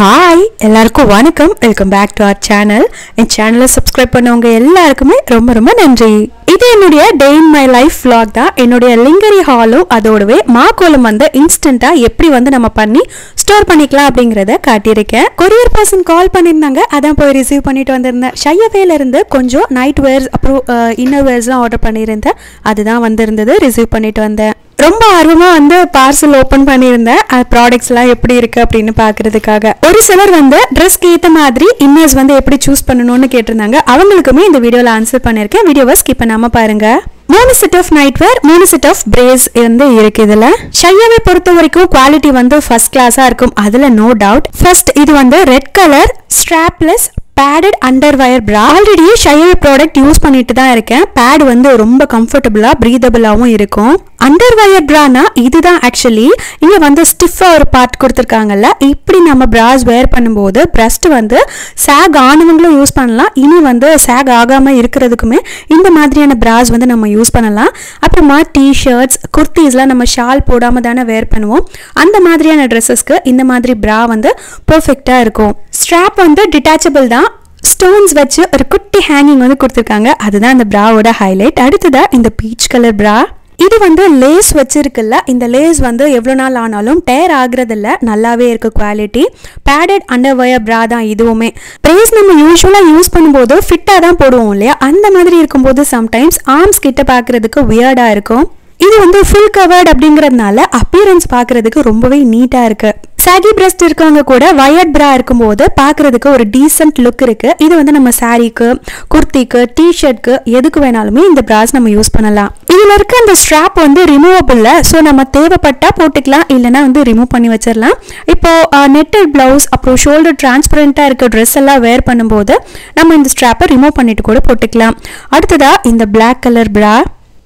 Hi எல்லாருக்கும் வணக்கம். Welcome back to our channel என் சேனலை சப்ஸ்கிரைப் பண்ணவங்க எல்லாருக்குமே ரொம்ப ரொம்ப நன்றி. இது என்னுடைய day in my life vlog தான். என்னுடைய லிங்கரி ஹாலும் அதோடவே மாக்கோலம் வந்து இன்ஸ்டண்ட்டாக எப்படி வந்து நம்ம பண்ணி ஸ்டோர் பண்ணிக்கலாம் அப்படிங்கிறத காட்டியிருக்கேன். கொரியர் பர்சன் கால் பண்ணியிருந்தாங்க. அதான் போய் ரிசீவ் பண்ணிட்டு வந்திருந்தேன். ஷையவேலேருந்து கொஞ்சம் நைட் வேர்ஸ் அப்புறம் இன்னர் வேர்ஸ்லாம் ஆர்டர் பண்ணியிருந்தேன். அதுதான் வந்திருந்தது. ரிசீவ் பண்ணிட்டு வந்தேன். ரொம்ப ஆர்வமாக வந்து பார்சல் ஓப்பன் பண்ணியிருந்தேன். அது ப்ராடக்ட்ஸ்லாம் எப்படி இருக்கு அப்படின்னு பார்க்கறதுக்காக. ஒரு சிலர் வந்து ட்ரெஸ்க்கு ஏற்ற மாதிரி இன்னர்ஸ் வந்து எப்படி சூஸ் பண்ணணும்னு கேட்டிருந்தாங்க. அவங்களுக்குமே இந்த வீடியோவில் ஆன்சர் பண்ணியிருக்கேன். வீடியோவை ஸ்கிப் பண்ணாமல் பாருங்க. மூணு செட் ஆஃப் நைட் வேர் மூணு செட் ஆஃப் பிரேஸ் வந்து இருக்கு இதுல. ஷையாவை பொறுத்த வரைக்கும் குவாலிட்டி வந்து ஃபர்ஸ்ட் கிளாஸா இருக்கும். அதுல நோ டவுட் ஃபர்ஸ்ட் இது வந்து red colour strapless padded under wire bra already Iyer product use பண்ணிட்டு தான் இருக்கேன். பேட் வந்து ரொம்ப கம்ஃபர்டபுளாக ப்ரீதபிளாகவும் இருக்கும். அண்டர் வயர் ப்ரானா இதுதான் ஆக்சுவலி இங்கே வந்து ஸ்டிஃபாக ஒரு பார்ட் கொடுத்துருக்காங்கல்ல. இப்படி நம்ம ப்ராஸ் வேர் பண்ணும்போது பிரஸ்ட் வந்து சேக் ஆனவங்களும் யூஸ் பண்ணலாம். இனி வந்து சேக் ஆகாமல் இருக்கிறதுக்குமே இந்த மாதிரியான ப்ராஸ் வந்து நம்ம யூஸ் பண்ணலாம். அப்புறமா டிஷர்ட்ஸ் குர்த்திஸ்லாம் நம்ம ஷால் போடாமல் தானே வேர் பண்ணுவோம். அந்த மாதிரியான ட்ரெஸ்ஸஸ்க்கு இந்த மாதிரி ப்ரா வந்து பர்ஃபெக்டாக இருக்கும். ஸ்ட்ராப் வந்து டிட்டாச்சபிள் தான். ஸ்டோன்ஸ் வச்சு ஒரு குட்டி ஹேங்கிங் வந்து கொடுத்துருக்காங்க. அதுதான் அந்த ப்ராவோட ஹைலைட் அடுத்ததாக இந்த பீச் கலர் ப்ரா இது வந்து லேஸ் வச்சிருக்குல்ல இந்த லேஸ் வந்து எவ்வளோ நாள் ஆனாலும் டேர் ஆகுறதில்ல நல்லாவே இருக்குது குவாலிட்டி பேடட் அண்டர்வயர் ப்ரா தான் இதுவுமே. ப்ரேஸ் நம்ம யூஸ்வலாக யூஸ் பண்ணும்போது ஃபிட்டாக தான் போடுவோம் இல்லையா? அந்த மாதிரி இருக்கும்போது சம்டைம்ஸ் ஆர்ம்ஸ் கிட்ட பார்க்கறதுக்கு வியர்டாக இருக்கும். இது வந்து ஃபுல் கவர்ட் அப்படிங்கிறதுனால அப்பியரன்ஸ் பார்க்கறதுக்கு ரொம்பவே நீட்டாக இருக்குது சாகி பிரஸ்ட் இருக்கவங்க கூட வயர்ட் பிரா இருக்கும்போது பார்க்கறதுக்கு ஒரு டீசென்ட் லுக் இருக்கு. இது வந்து நம்ம சாரீக்கு குர்த்திக்கு டிஷர்ட்க்கு எதுக்கு வேணாலுமே இந்த பிராஸ் நம்ம யூஸ் பண்ணலாம். இதுல இருக்க அந்த ஸ்ட்ராப் வந்து ரிமூவபிள் ஸோ நம்ம தேவைப்பட்டா போட்டுக்கலாம் இல்லைன்னா வந்து ரிமூவ் பண்ணி வச்சிடலாம். இப்போ நெட்டட் பிளவுஸ் அப்புறம் ஷோல்டர் டிரான்ஸ்பரண்டா இருக்க ட்ரெஸ் எல்லாம் வேர் பண்ணும்போது நம்ம இந்த ஸ்ட்ராப்பை ரிமூவ் பண்ணிட்டு கூட போட்டுக்கலாம். அடுத்ததா இந்த பிளாக் கலர் பிரா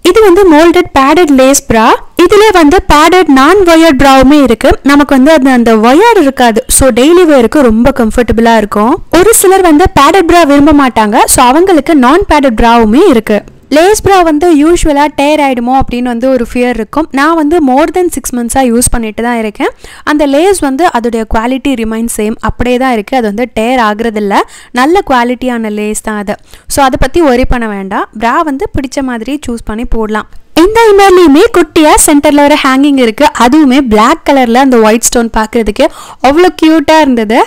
இது வந்து மோல்டட் பேடட் லேஸ் ப்ரா இதுல வந்து பேடட் நான் ஒயர்ட் ப்ராவுமே இருக்கு. நமக்கு வந்து அந்த அந்த ஒயர் இருக்காது. ஸோ டெய்லி வேருக்கு ரொம்ப கம்ஃபர்டபுளா இருக்கும். ஒரு சிலர் வந்து பேடட் ப்ரா விரும்ப மாட்டாங்க. ஸோ அவங்களுக்கு நான் பேடட் ப்ராவுமே இருக்கு. லேஸ் ப்ரா வந்து யூஸ்வலாக டேர் ஆகிடுமோ அப்படின்னு வந்து ஒரு ஃபியர் இருக்கும். நான் வந்து மோர் தென் சிக்ஸ் மந்த்ஸாக யூஸ் பண்ணிட்டு தான் இருக்கேன். அந்த லேஸ் வந்து அதோடைய குவாலிட்டி ரிமைன் சேம் அப்படியே தான் இருக்குது அது வந்து டேர் ஆகுறதில்ல. நல்ல குவாலிட்டியான லேஸ் தான் அது. ஸோ அதை பற்றி ஒரி பண்ண வேண்டாம். ப்ரா வந்து பிடிச்ச மாதிரி சூஸ் பண்ணி போடலாம். இந்த இன்னர்லையுமே குட்டியாக சென்டரில் ஒரு ஹேங்கிங் இருக்குது அதுவுமே பிளாக் கலரில் அந்த ஒயிட் ஸ்டோன் பார்க்குறதுக்கு அவ்வளோ க்யூட்டாக இருந்தது.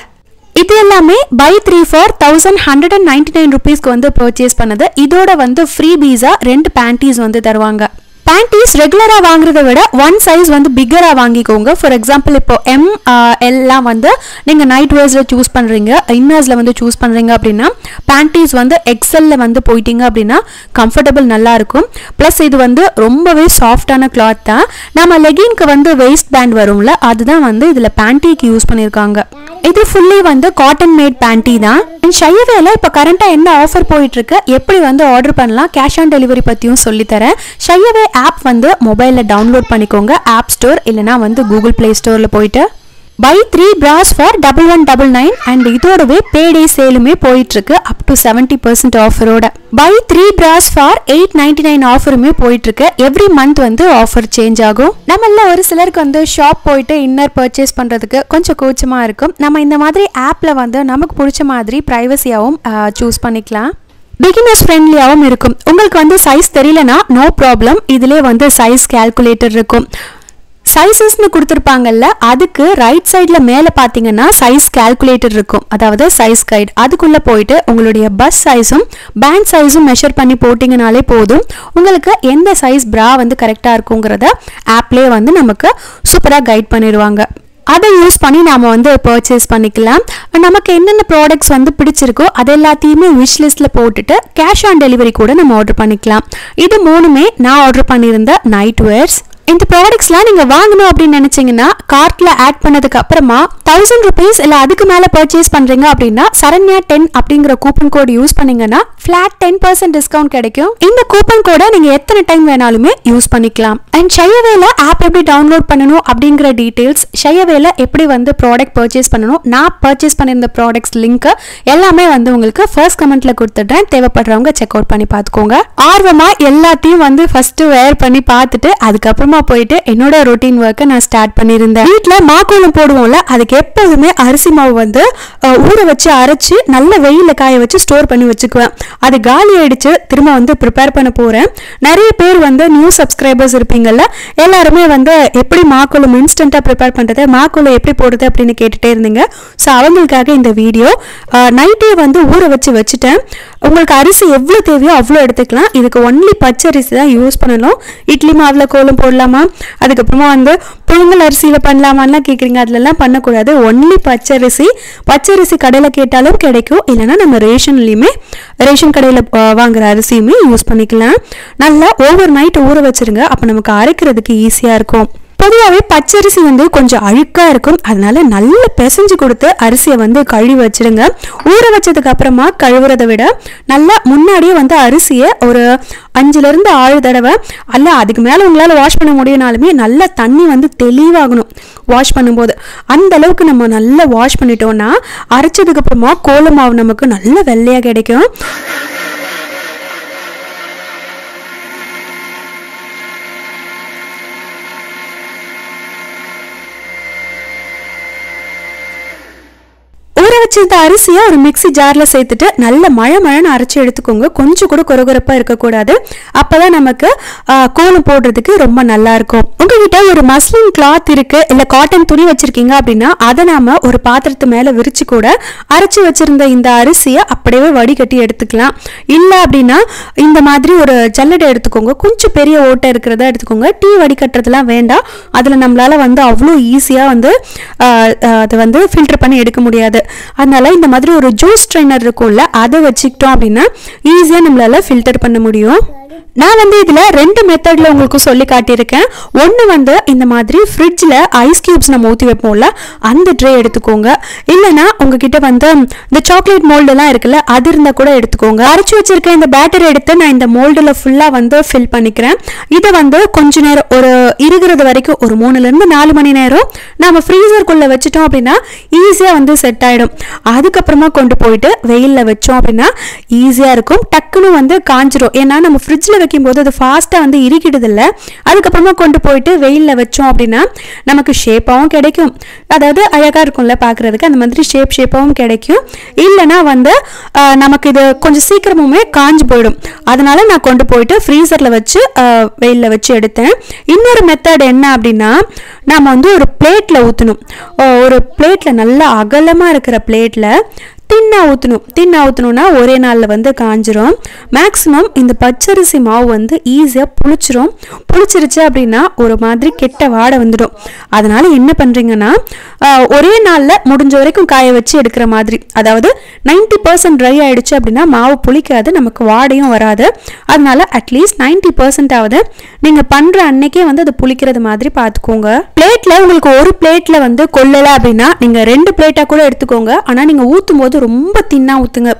இது எல்லாமே buy three for thousand hundred and ninety nine ருபீஸ்க்கு வந்து பர்ச்சேஸ் பண்ணது. இதோட வந்து ஃப்ரீ பீஸா ரெண்டு பேண்டீஸ் வந்து தருவாங்க. பேண்டீஸ் ரெகுலராக வாங்குறத விட ஒன் சைஸ் வந்து பிக்கராக வாங்கிக்கோங்க. ஃபார் எக்ஸாம்பிள் இப்போ எம் எல்லாம் வந்து நீங்கள் நைட் வேர்ஸில் சூஸ் பண்ணுறீங்க இன்னர்ஸில் வந்து சூஸ் பண்ணுறீங்க அப்படின்னா பேண்டீஸ் வந்து எக்ஸலில் வந்து போயிட்டீங்க அப்படின்னா கம்ஃபர்டபுள் நல்லாயிருக்கும் ப்ளஸ் இது வந்து ரொம்பவே சாஃப்டான கிளாத் தான். நம்ம லெகின்க்கு வந்து வெயிஸ்ட் பேண்ட் வரும்ல அதுதான் வந்து இதில் பேண்டிக்கு யூஸ் பண்ணியிருக்காங்க இது ஃபுல்லி வந்து காட்டன் மேட் பேண்டி தான். அண்ட் ஷையவேல இப்போ கரண்ட்டாக என்ன ஆஃபர் போயிட்டு இருக்கு எப்படி வந்து ஆர்டர் பண்ணலாம் கேஷ் ஆன் டெலிவரி பற்றியும் சொல்லித்தரேன். ஷையவே ஆப் வந்து மொபைலில் டவுன்லோட் பண்ணிக்கோங்க ஆப் ஸ்டோர் இல்லைனா வந்து கூகுள் ப்ளே ஸ்டோரில் போயிட்டு. Buy three bras for double one double nine and இதோடவே payday சேலுமே போயிட்டுருக்கு up to seventy percent ஆஃபரோட buy three bras for eight ninety nine ஆஃபருமே போயிட்டுருக்கு. எவ்ரி மந்த் வந்து ஆஃபர் சேஞ்ச் ஆகும். நம்மள ஒரு சிலருக்கு வந்து ஷாப் போயிட்டு இன்னர் பர்ச்சேஸ் பண்ணுறதுக்கு கொஞ்சம் கூச்சமாக இருக்கும். நம்ம இந்த மாதிரி ஆப்பில் வந்து நமக்கு பிடிச்ச மாதிரி ப்ரைவசியாகவும் சூஸ் பண்ணிக்கலாம். பிகினர்ஸ் ஃப்ரெண்ட்லியாகவும் இருக்கும். உங்களுக்கு வந்து சைஸ் தெரியலனா நோ ப்ராப்ளம் இதிலே வந்து சைஸ் கால்குலேட்டர் இருக்கும். சைஸஸ்னு கொடுத்துருப்பாங்கல்ல அதுக்கு ரைட் சைடில் மேலே பார்த்தீங்கன்னா சைஸ் கால்குலேட்டர் இருக்கும். அதாவது சைஸ் கைட் அதுக்குள்ளே போயிட்டு உங்களுடைய பஸ் சைஸும் பேண்ட் சைஸும் மெஷர் பண்ணி போட்டிங்கனாலே போதும். உங்களுக்கு எந்த சைஸ் ப்ரா வந்து கரெக்டாக இருக்குங்கிறத ஆப்லேயே வந்து நமக்கு சூப்பராக கைட் பண்ணிடுவாங்க. அதை யூஸ் பண்ணி நாம் வந்து பர்ச்சேஸ் பண்ணிக்கலாம். நமக்கு என்னென்ன ப்ராடக்ட்ஸ் வந்து பிடிச்சிருக்கோ அது எல்லாத்தையுமே விஷ் லிஸ்ட்டில் போட்டுட்டு கேஷ் ஆன் டெலிவரி கூட நம்ம ஆர்டர் பண்ணிக்கலாம். இது மூணுமே நான் ஆர்டர் பண்ணியிருந்த நைட் வேர்ஸ் இந்த ப்ராடக்ட்ஸ்லாம் நீங்கள் வாங்கணும் அப்படின்னு நினச்சிங்கன்னா கார்ட்டில் ஆட் பண்ணதுக்கு அப்புறமா தௌசண்ட் ருபீஸ் இல்லை அதுக்கு மேலே பர்ச்சேஸ் பண்ணுறீங்க அப்படின்னா சரண்யா டென் அப்படிங்கிற கூப்பன் கோடு யூஸ் பண்ணீங்கன்னா ஃப்ளாட் டென் பர்சன்ட் டிஸ்கவுண்ட் கிடைக்கும். இந்த கூப்பன் கோடை நீங்கள் எத்தனை டைம் வேணாலுமே யூஸ் பண்ணிக்கலாம். அண்ட் ஷையவேல ஆப் எப்படி டவுன்லோட் பண்ணணும் அப்படிங்கிற டீட்டெயில்ஸ் ஷையவேல எப்படி வந்து ப்ராடக்ட் பர்ச்சேஸ் பண்ணணும் நான் பர்ச்சேஸ் பண்ணியிருந்த ப்ராடக்ட்ஸ் லிங்க் எல்லாமே வந்து உங்களுக்கு ஃபர்ஸ்ட் கமெண்ட்ல கொடுத்துட்றேன். தேவைப்படுறவங்க செக் அவுட் பண்ணி பார்த்துக்கோங்க. ஆர்வமாக எல்லாத்தையும் வந்து ஃபர்ஸ்ட் வேர் பண்ணி பார்த்துட்டு அதுக்கப்புறமா வேகமா போயிட்டு என்னோட ரொட்டீன் ஒர்க்கை நான் ஸ்டார்ட் பண்ணியிருந்தேன். வீட்டில் மாக்கோலம் போடுவோம்ல அதுக்கு எப்போதுமே அரிசி மாவு வந்து ஊற வச்சு அரைச்சு நல்ல வெயிலில் காய வச்சு ஸ்டோர் பண்ணி வச்சுக்குவேன். அது காலி ஆயிடுச்சு திரும்ப வந்து ப்ரிப்பேர் பண்ண போறேன். நிறைய பேர் வந்து நியூ சப்ஸ்கிரைபர்ஸ் இருப்பீங்கல்ல எல்லாருமே வந்து எப்படி மாக்கோலம் இன்ஸ்டண்ட்டாக ப்ரிப்பேர் பண்ணுறது மாக்கோலம் எப்படி போடுறது அப்படின்னு கேட்டுகிட்டே இருந்தீங்க. ஸோ அவங்களுக்காக இந்த வீடியோ நைட்டே வந்து ஊற வச்சு வச்சுட்டேன். உங்களுக்கு அரிசி எவ்வளோ தேவையோ அவ்வளோ எடுத்துக்கலாம். இதுக்கு ஒன்லி பச்சரிசி தான் யூஸ் பண்ணணும். இட்லி மாவில் கோலம் போடலாம் அதுக்கப்புறமா வந்து புழுங்கல் அரிசியில் பண்ணலாமான்லாம் கேட்குறீங்க அதுலலாம் பண்ணக்கூடாது. ஒன்லி பச்சரிசி. பச்சரிசி கடையில் கேட்டாலும் கிடைக்கும். இல்லைன்னா நம்ம ரேஷன்லேயுமே ரேஷன் கடையில் வாங்குற அரிசியுமே யூஸ் பண்ணிக்கலாம். நல்லா ஓவர் நைட் ஊற வச்சிருங்க. அப்போ நமக்கு அரைக்கிறதுக்கு ஈஸியாக இருக்கும். பொதுவாகவே பச்சரிசி வந்து கொஞ்சம் அழுக்காக இருக்கும். அதனால நல்லா பிசைஞ்சு கொடுத்து அரிசியை வந்து கழுவி வச்சுடுங்க. ஊற வச்சதுக்கு அப்புறமா கழுவுறதை விட நல்லா முன்னாடியே வந்து அரிசியை ஒரு அஞ்சுலேருந்து ஆறு தடவை அல்ல அதுக்கு மேலே உங்களால் வாஷ் பண்ண முடியும்னாலுமே நல்லா தண்ணி வந்து தெளிவாகணும் வாஷ் பண்ணும்போது. அந்த அளவுக்கு நம்ம நல்லா வாஷ் பண்ணிட்டோம்னா அரைச்சதுக்கு அப்புறமா கோலமாவு நமக்கு நல்ல வெள்ளையாக கிடைக்கும் ஊற வச்சிருந்த அரிசியை ஒரு மிக்ஸி ஜாரில் சேர்த்துட்டு நல்ல மழை மழைன்னு அரைச்சி எடுத்துக்கோங்க. கொஞ்சம் கூட குறகுறப்பாக இருக்கக்கூடாது. அப்போ தான் நமக்கு கோலம் போடுறதுக்கு ரொம்ப நல்லாயிருக்கும் உங்ககிட்ட ஒரு மஸ்லின் கிளாத் இருக்குது இல்லை காட்டன் துணி வச்சுருக்கீங்க அப்படின்னா அதை நாம் ஒரு பாத்திரத்து மேலே விரிச்சு கூட அரைச்சி வச்சிருந்த இந்த அரிசியை அப்படியே வடிகட்டி எடுத்துக்கலாம். இல்லை அப்படின்னா இந்த மாதிரி ஒரு ஜல்லடை எடுத்துக்கோங்க. கொஞ்சம் பெரிய ஓட்டை இருக்கிறதா எடுத்துக்கோங்க. டீ வடிகட்டுறதுலாம் வேண்டாம். அதில் நம்மளால் வந்து அவ்வளோ ஈஸியாக வந்து அதை வந்து ஃபில்டர் பண்ணி எடுக்க முடியாது. அதனால் இந்த மாதிரி ஒரு ஜூஸ் ட்ரைனர் இருக்கும்ல அதை வச்சுக்கிட்டோம் அப்படின்னா ஈஸியாக நம்மளால் ஃபில்டர் பண்ண முடியும். நான் வந்து இதில் ரெண்டு மெத்தடில் உங்களுக்கு சொல்லி காட்டியிருக்கேன். ஒன்று வந்து இந்த மாதிரி ஃப்ரிட்ஜில் ஐஸ் கியூப்ஸ் நம்ம ஊற்றி வைப்போம்ல அந்த ட்ரே எடுத்துக்கோங்க. இல்லைன்னா உங்ககிட்ட வந்து இந்த சாக்லேட் மோல்டெல்லாம் இருக்குல்ல அது இருந்தால் கூட எடுத்துக்கோங்க. அரைச்சி வச்சிருக்க இந்த பேட்டர் எடுத்து நான் இந்த மோல்டில் ஃபுல்லாக வந்து ஃபில் பண்ணிக்கிறேன். இதை வந்து கொஞ்ச நேரம் ஒரு இருக்கிறது வரைக்கும் ஒரு மூணுலேருந்து நாலு மணி நேரம் நம்ம ஃப்ரீசருக்குள்ளே வச்சுட்டோம் அப்படின்னா ஈஸியாக வந்து செட் ஆகிடும் அதுக்கப்புறமா கொண்டு போயிட்டு வெயிலில் வச்சோம் அப்படின்னா ஈஸியாக இருக்கும். டக்குன்னு வந்து காஞ்சிரும். ஏன்னா நம்ம ஃப்ரிட்ஜில் வைக்கும்போது அது ஃபாஸ்ட்டாக வந்து இறுக்கிடுதில்ல அதுக்கப்புறமா கொண்டு போயிட்டு வெயிலில் வச்சோம் அப்படின்னா நமக்கு ஷேப்பாகவும் கிடைக்கும். அதாவது அழகாக இருக்கும்ல பார்க்குறதுக்கு அந்த மாதிரி ஷேப் ஷேப்பாகவும் கிடைக்கும். இல்லைன்னா வந்து நமக்கு இது கொஞ்சம் சீக்கிரமுமே காஞ்சு போயிடும். அதனால நான் கொண்டு போயிட்டு ஃப்ரீசரில் வச்சு வெயிலில் வச்சு எடுத்தேன். இன்னொரு மெத்தட் என்ன அப்படின்னா நம்ம வந்து ஒரு பிளேட்டில் ஊற்றணும் ஒரு பிளேட்டில் நல்லா அகலமாக இருக்கிற பிளேட்டில் தின்னா ஊற்றணும் தின்னா ஊற்றணும்னா ஒரே நாளில் வந்து காஞ்சிரும். மேக்ஸிமம் இந்த பச்சரிசி மாவு வந்து ஈஸியாக புளிச்சிரும். புளிச்சிருச்சு அப்படின்னா ஒரு மாதிரி கெட்ட வாடை வந்துடும். அதனால் என்ன பண்ணுறீங்கன்னா ஒரே நாளில் முடிஞ்ச வரைக்கும் காய வச்சு எடுக்கிற மாதிரி. அதாவது 90% பர்சன்ட் ட்ரை ஆகிடுச்சு அப்படின்னா மாவு புளிக்காது நமக்கு வாடையும் வராது. அதனால் அட்லீஸ்ட் நைன்ட்டி பர்சன்ட்டாவது நீங்கள் பண்ணுற அன்னைக்கே வந்து அது புளிக்கிறது மாதிரி பார்த்துக்கோங்க பிளேட்டில் உங்களுக்கு ஒரு பிளேட்டில் வந்து கொள்ளலை அப்படின்னா நீங்கள் ரெண்டு பிளேட்டாக கூட எடுத்துக்கோங்க. ஆனால் நீங்கள் ஊற்றும் போது ரொம்ப தின்னாக ஊற்றுங்க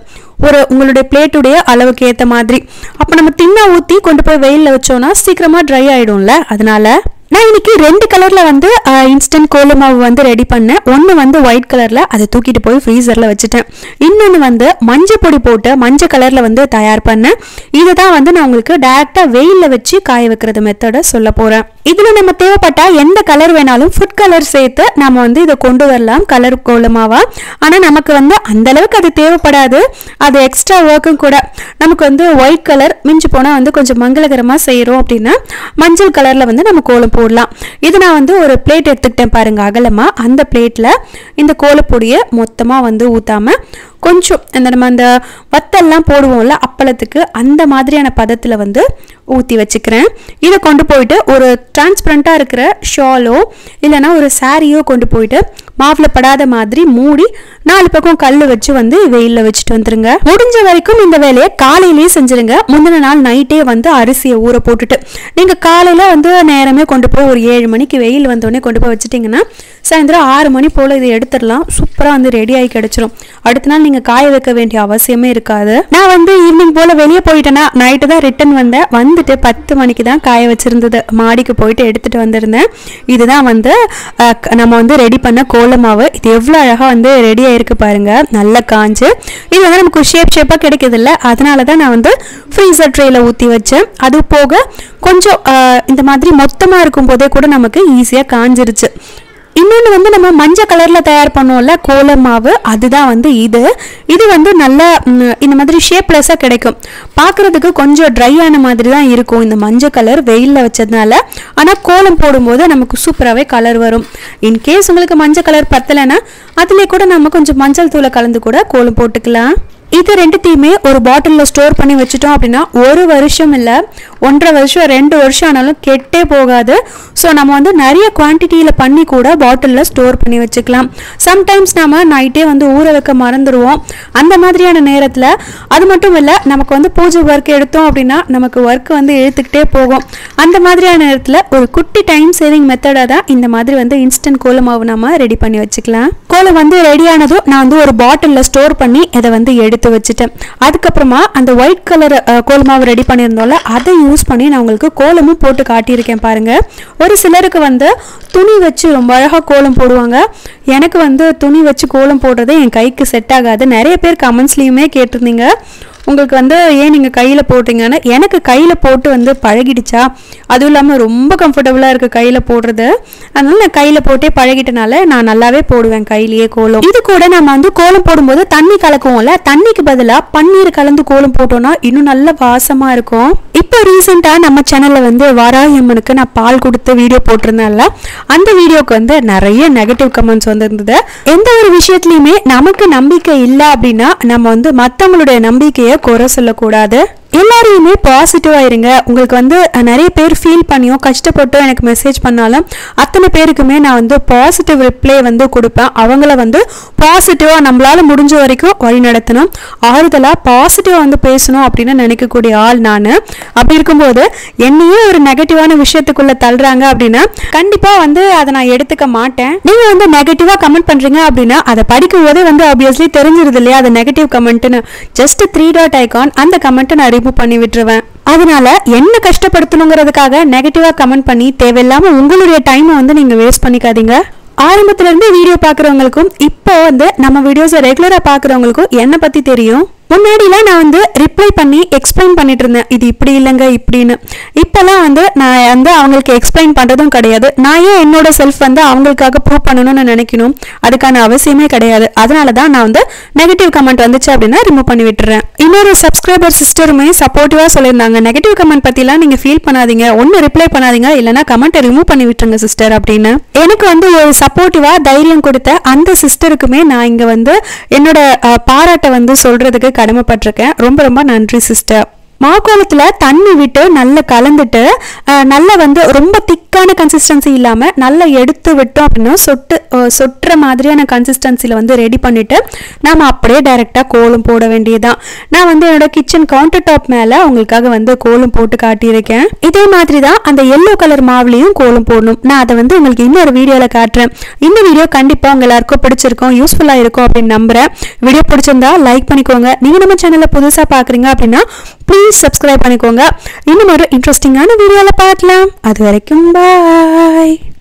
ஒரு உங்களுடைய பிளேட்டுடைய அளவுக்கு ஏற்ற மாதிரி. அப்போ நம்ம தின்னாக ஊற்றி கொண்டு போய் வெயிலில் வச்சோன்னா சீக்கிரமாக ட்ரை ஆகிடும்ல அதனால நான் இன்னைக்கு ரெண்டு கலரில் வந்து இன்ஸ்டன்ட் கோல மாவு வந்து ரெடி பண்ணேன். ஒன்று வந்து ஒயிட் கலரில் அதை தூக்கிட்டு போய் ஃப்ரீசரில் வச்சுட்டேன். இன்னொன்று வந்து மஞ்சள் பொடி போட்டு மஞ்சள் கலரில் வந்து தயார் பண்ணேன். இதை தான் வந்து நான் உங்களுக்கு டேரெக்டாக வெயிலில் வச்சு காய வைக்கிறது மெத்தடை சொல்ல போகிறேன் இதில் நம்ம தேவைப்பட்டால் எந்த கலர் வேணாலும் ஃபுட் கலர் சேர்த்து நம்ம வந்து இதை கொண்டு வரலாம் கலர் கோலமாவா? ஆனால் நமக்கு வந்து அந்தளவுக்கு அது தேவைப்படாது. அது எக்ஸ்ட்ரா ஒர்க்கும் கூட. நமக்கு வந்து ஒயிட் கலர் மிஞ்சி போனால் வந்து கொஞ்சம் மங்களகரமாக செய்கிறோம் அப்படின்னா மஞ்சள் கலரில் வந்து நம்ம கோலம் போடலாம். இது நான் வந்து ஒரு பிளேட் எடுத்துக்கிட்டேன் பாருங்கள் அகலமாக அந்த பிளேட்டில் இந்த கோலப்பொடியை மொத்தமாக வந்து ஊற்றாமல் கொஞ்சம் இந்த நம்ம அந்த வத்தல்லாம் போடுவோம்ல அப்பளத்துக்கு அந்த மாதிரியான பதத்தில் வந்து ஊற்றி வச்சுக்கிறேன். இதை கொண்டு போயிட்டு ஒரு டிரான்ஸ்பரண்ட்டாக இருக்கிற ஷாலோ இல்லைன்னா ஒரு சாரியோ கொண்டு போயிட்டு மாவில் படாத மாதிரி மூடி நாலு பக்கம் கல் வச்சு வந்து வெயிலில் வச்சுட்டு வந்துருங்க. முடிஞ்ச வரைக்கும் இந்த வேலையை காலையிலேயே செஞ்சுருங்க. முந்தின நாள் நைட்டே வந்து அரிசியை ஊற போட்டுட்டு நீங்கள் காலையில் வந்து நேரமே கொண்டு போய் ஒரு ஏழு மணிக்கு வெயில் வந்தோடனே கொண்டு போய் வச்சுட்டிங்கன்னா சாயந்தரம் ஆறு மணி போல் இதை எடுத்துடலாம். சூப்பராக வந்து ரெடியாகி கிடச்சிரும். அடுத்த நாள் நீங்கள் காய வைக்க வேண்டிய அவசியமே இருக்காது. நான் வந்து ஈவினிங் போல் வெளியே போயிட்டேன்னா நைட்டு தான் ரிட்டன் வந்தேன். வந்து வந்துட்டு பத்து மணிக்கு தான் காய வச்சுருந்தது. மாடிக்கு போயிட்டு எடுத்துகிட்டு வந்திருந்தேன். இதுதான் வந்து நம்ம வந்து ரெடி பண்ண கோலமாவு இது எவ்வளோ அழகாக வந்து ரெடி ஆகிருக்கு பாருங்கள் நல்லா காஞ்சு. இது வந்து நமக்கு ஷேப் ஷேப்பாக கிடைக்கிறதில்ல அதனால தான் நான் வந்து ஃப்ரீசர் ட்ரேயில் ஊற்றி வச்சேன். அது போக கொஞ்சம் இந்த மாதிரி மொத்தமாக இருக்கும் போதே கூட நமக்கு ஈஸியாக காஞ்சிருச்சு. இன்னொன்று வந்து நம்ம மஞ்சள் கலரில் தயார் பண்ணுவோம்ல கோலம் மாவு அதுதான் வந்து இது. இது வந்து நல்ல இந்த மாதிரி ஷேப்லெஸ்ஸாக கிடைக்கும். பார்க்குறதுக்கு கொஞ்சம் ட்ரை ஆன மாதிரி தான் இருக்கும் இந்த மஞ்சள் கலர் வெயிலில் வச்சதுனால. ஆனால் கோலம் போடும்போது நமக்கு சூப்பராகவே கலர் வரும். இன்கேஸ் உங்களுக்கு மஞ்சள் கலர் பத்தலைன்னா அதுலேயே கூட நம்ம கொஞ்சம் மஞ்சள் தூளை கலந்து கூட கோலம் போட்டுக்கலாம். இது ரெண்டுத்தையுமே ஒரு பாட்டிலில் ஸ்டோர் பண்ணி வச்சுட்டோம் அப்படின்னா ஒரு வருஷம் இல்லை ஒன்றரை வருஷம் ரெண்டு வருஷம் ஆனாலும் கெட்டே போகாது. ஸோ நம்ம வந்து நிறைய குவான்டிட்டியில் பண்ணி கூட பாட்டிலில் ஸ்டோர் பண்ணி வச்சுக்கலாம். சம்டைம்ஸ் நம்ம நைட்டே வந்து ஊற வைக்க மறந்துடுவோம் அந்த மாதிரியான நேரத்தில் அது மட்டும் இல்லை நமக்கு வந்து பூஜை ஒர்க் எடுத்தோம் அப்படின்னா நமக்கு ஒர்க் வந்து இழுத்துக்கிட்டே போகும். அந்த மாதிரியான நேரத்தில் ஒரு குட்டி டைம் சேவிங் மெத்தடாக தான் இந்த மாதிரி வந்து இன்ஸ்டன்ட் கோலமாவு நம்ம ரெடி பண்ணி வச்சுக்கலாம். கோலம் வந்து ரெடியானதும் நான் வந்து ஒரு பாட்டிலில் ஸ்டோர் பண்ணி இதை வந்து எடுத்து வச்சுட்டேன். அதுக்கப்புறமா அந்த ஒயிட் கலர் கோலம் ரெடி பண்ணியிருந்தோம்ல அதை யூஸ் பண்ணி நான் உங்களுக்கு கோலமும் போட்டு காட்டியிருக்கேன் பாருங்கள் ஒரு சிலருக்கு வந்து துணி வச்சு ரொம்ப அழகாக கோலம் போடுவாங்க. எனக்கு வந்து துணி வச்சு கோலம் போடுறது என் கைக்கு செட் ஆகாது. நிறைய பேர் கமெண்ட்ஸ்லேயுமே கேட்டிருந்தீங்க. உங்களுக்கு வந்து ஏன் நீங்கள் கையில் போட்டீங்கன்னு எனக்கு கையில் போட்டு வந்து பழகிடுச்சா? அதுவும் இல்லாமல் ரொம்ப கம்ஃபர்டபுளாக இருக்குது கையில் போடுறது. அதனால நான் கையில் போட்டே பழகிட்டனால நான் நல்லாவே போடுவேன் கையிலேயே கோலம். இது கூட நம்ம வந்து கோலம் போடும்போது தண்ணி கலக்குவோம்ல தண்ணிக்கு பதிலாக பன்னீர் கலந்து கோலம் போட்டோம்னா இன்னும் நல்ல வாசமாக இருக்கும். இப்போ ரீசெண்டாக நம்ம சேனலில் வந்து வாராகி அம்மனுக்கு நான் பால் கொடுத்து வீடியோ போட்டிருந்தேன்ல அந்த வீடியோக்கு வந்து நிறைய நெகட்டிவ் கமெண்ட்ஸ் வந்திருந்தது. எந்த ஒரு விஷயத்துலையுமே நமக்கு நம்பிக்கை இல்லை அப்படின்னா நம்ம வந்து மற்றவங்களுடைய நம்பிக்கையை குறை சொல்லக்கூடாது. எல்லாரையுமே பாசிட்டிவாக இருங்க. உங்களுக்கு வந்து நிறைய பேர் ஃபீல் பண்ணியும் கஷ்டப்பட்டோ எனக்கு மெசேஜ் பண்ணாலும் அத்தனை பேருக்குமே நான் வந்து பாசிட்டிவ் ரிப்ளை வந்து கொடுப்பேன். அவங்கள வந்து பாசிட்டிவாக நம்மளால் முடிஞ்ச வரைக்கும் வழி நடத்தணும். ஆறுதலாக பாசிட்டிவாக வந்து பேசணும் அப்படின்னு நினைக்கக்கூடிய ஆள் நான். அப்படி இருக்கும்போது என்னையே ஒரு நெகட்டிவான விஷயத்துக்குள்ளே தள்ளுறாங்க அப்படின்னா கண்டிப்பாக வந்து அதை நான் எடுத்துக்க மாட்டேன். நீங்கள் வந்து நெகட்டிவாக கமெண்ட் பண்ணுறீங்க அப்படின்னா அதை படிக்கும் போதே வந்து ஆப்வியஸ்லி தெரிஞ்சிருது இல்லையா? அது நெகட்டிவ் கமெண்ட்டுன்னு ஜஸ்ட் த்ரீ டாட் ஐகான் அந்த கமெண்ட்டை நான் ரிமூவ் பண்ணி விட்டுருவேன். அதனால என்ன கஷ்டப்படுத்தணுங்கிறதுக்காக நெகட்டிவாக கமெண்ட் பண்ணி தேவையில்லாமல் உங்களுடைய டைமை வந்து நீங்கள் வேஸ்ட் பண்ணிக்காதீங்க. ஆரம்பத்துலேருந்து வீடியோ பார்க்குறவங்களுக்கும் இப்போ வந்து நம்ம வீடியோஸை ரெகுலராக பார்க்குறவங்களுக்கும் என்னை பற்றி தெரியும்? முன்னாடிலாம் நான் வந்து ரிப்ளை பண்ணி எக்ஸ்பிளைன் பண்ணிட்டு இருந்தேன். இது இப்படி இல்லைங்க இப்படின்னு. இப்போல்லாம் வந்து நான் வந்து அவங்களுக்கு எக்ஸ்பிளைன் பண்ணுறதும் கிடையாது. நான் ஏன் என்னோட செல்ஃப் வந்து அவங்களுக்காக ப்ரூவ் பண்ணணும்னு நினைக்கணும்? அதுக்கான அவசியமே கிடையாது. அதனால தான் நான் வந்து நெகட்டிவ் கமெண்ட் வந்துச்சு அப்படின்னா ரிமூவ் பண்ணி விட்டுறேன். இன்னொரு சப்ஸ்கிரைபர் சிஸ்டருமே சப்போர்ட்டிவாக சொல்லியிருந்தாங்க. நெகட்டிவ் கமெண்ட் பற்றிலாம் நீங்கள் ஃபீல் பண்ணாதீங்க. ஒன்றும் ரிப்ளை பண்ணாதீங்க. இல்லைனா கமெண்ட்டை ரிமூவ் பண்ணி விட்டுருங்க சிஸ்டர் அப்படின்னு. எனக்கு வந்து ஒரு சப்போர்ட்டிவாக தைரியம் கொடுத்த அந்த சிஸ்டருக்குமே நான் இங்கே வந்து என்னோட பாராட்டை வந்து சொல்கிறதுக்கு கடமைப்பட்டிருக்கேன். ரொம்ப ரொம்ப நன்றி சிஸ்டர் மாக்கோலத்தில் தண்ணி விட்டு நல்லா கலந்துட்டு நல்லா வந்து ரொம்ப திக்கான கன்சிஸ்டன்சி இல்லாமல் நல்லா எடுத்து விட்டோம் அப்படின்னா சொட்டு சொட்டுற மாதிரியான கன்சிஸ்டன்சியில் வந்து ரெடி பண்ணிவிட்டு நாம் அப்படியே டைரெக்டாக கோலம் போட வேண்டியதுதான். நான் வந்து என்னோட கிச்சன் கவுண்டர் டாப் மேலே உங்களுக்காக வந்து கோலம் போட்டு காட்டியிருக்கேன். இதே மாதிரி தான் அந்த எல்லோ கலர் மாவுலேயும் கோலம் போடணும். நான் அதை வந்து உங்களுக்கு இன்னொரு வீடியோவில் காட்டுறேன். இந்த வீடியோ கண்டிப்பாக உங்கள் எல்லாருக்கும் பிடிச்சிருக்கும் யூஸ்ஃபுல்லாக இருக்கும் அப்படின்னு நம்புகிறேன் வீடியோ பிடிச்சிருந்தா லைக் பண்ணிக்கோங்க. நீங்கள் நம்ம சேனலில் புதுசாக பார்க்குறீங்க அப்படின்னா ப்ளீஸ் சப்ஸ்கிரைப் பண்ணிக்கோங்க. இன்னும் ஒரு இன்ட்ரெஸ்டிங்கான வீடியோவில் பார்க்கலாம். அது வரைக்கும் பாய் Bye.